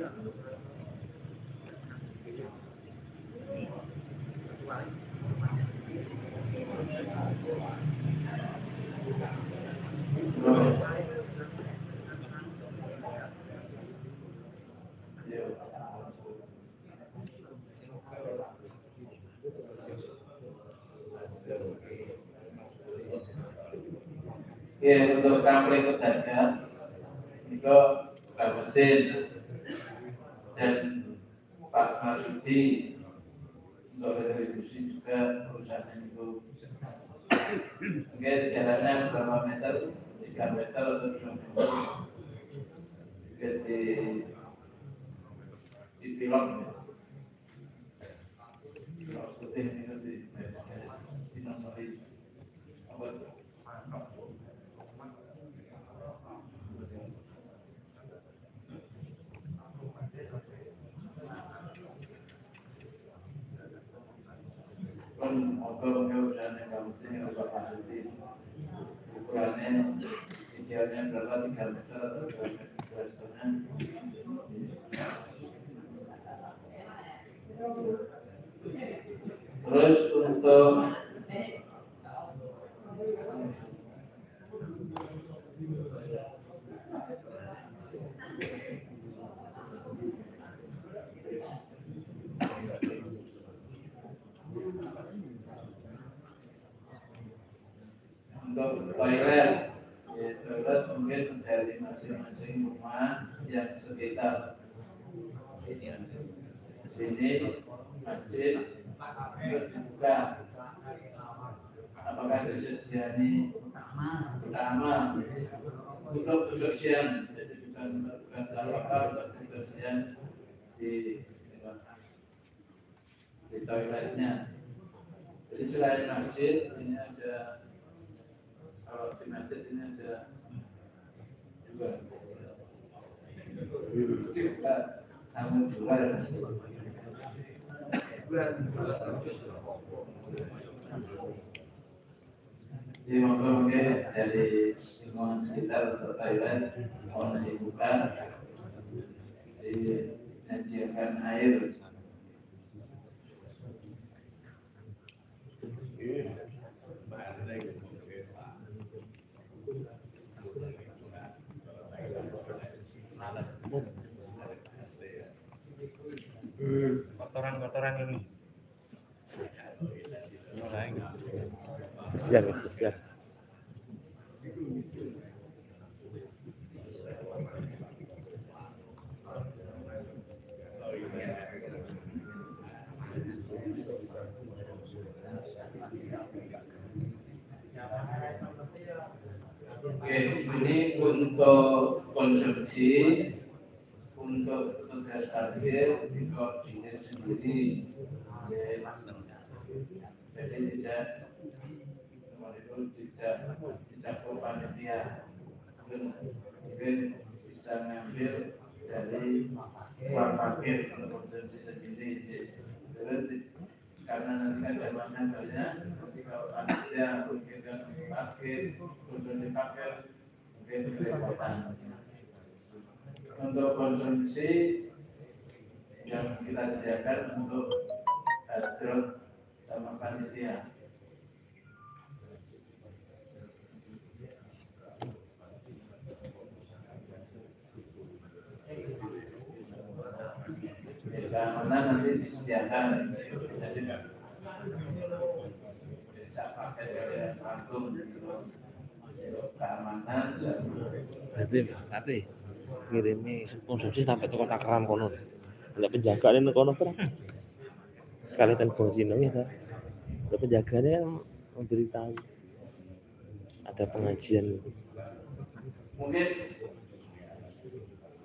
Ya, untuk pedagang itu Pak Mesin dan Pak Marsudi untuk retribusi juga perusahaan itu. Oke, jalannya berapa meter? 3 meter atau 2 meter? Jadi di pilot pilot putih itu di di nomor apa pun mobil perusahaan yang kamu sini rusak ukurannya idealnya berapa? Tiga meter atau dua meter setengah terus untuk untuk toilet. Ya toilet mungkin dari masing-masing rumah yang sekitar. Sini masjid dibuka. Apakah disediani utama. Untuk kebersihan jadi bukan bukan apa untuk kebersihan di di toiletnya. Jadi selain masjid ini ada kalau di jadi mungkin dari lingkungan sekitar untuk Thailand mohon dibuka disediakan air kotoran-kotoran ini. Mulai Kesian, Oke, ini untuk konsumsi, untuk tugas parkir dikoordinir sendiri. Ya, Jadi tidak itu tidak dicampur panitia. Mungkin bisa ngambil dari uang parkir untuk konsumsi sendiri. Terus karena nanti kan zamannya banyak, nanti kalau panitia Untuk konsumsi yang kita sediakan untuk hadrot sama panitia. Keamanan nanti disediakan. Jadi bisa pakai dari langsung untuk keamanan. Berarti, berarti ngirimi konsumsi sampai toko takaran kono. Ada penjaga ini kono perang. Kali telepon sini ya, ta. ada penjaganya yang memberitahu ada pengajian Mungkin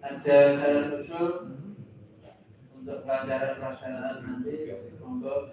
ada saran usul untuk pelajaran pelaksanaan nanti untuk